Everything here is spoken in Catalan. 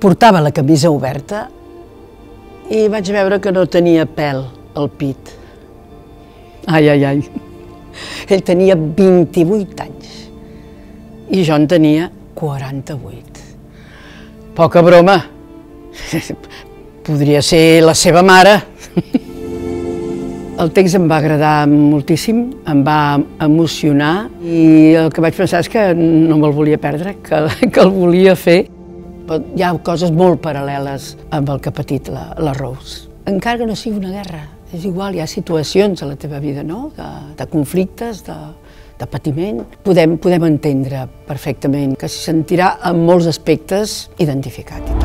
Portava la camisa oberta i vaig veure que no tenia pèl al pit. Ai, ai, ai. Ell tenia 28 anys i jo en tenia 48. Poca broma. Podria ser la seva mare. El text em va agradar moltíssim, em va emocionar i el que vaig pensar és que no me'l volia perdre, que, que el volia fer. Hi ha coses molt paral·leles amb el que ha patit la, la Rose. Encara que no sigui una guerra, és igual, hi ha situacions a la teva vida, no?, de, de conflictes, de, de patiment. Podem, podem entendre perfectament que s'hi sentirà en molts aspectes identificat.